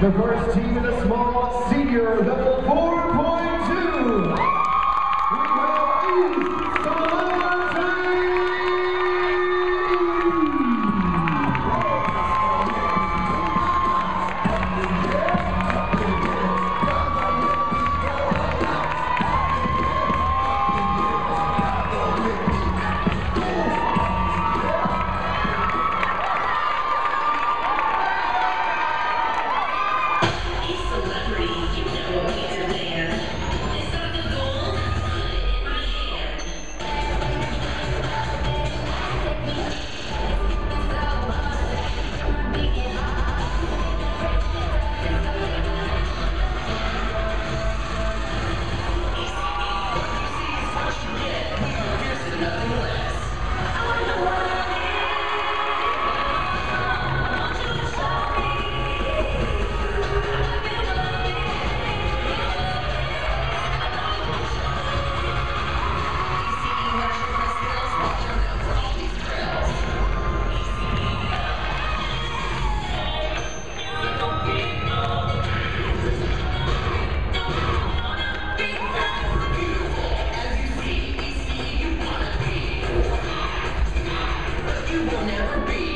The first team in the small senior level 4.2. you will never be.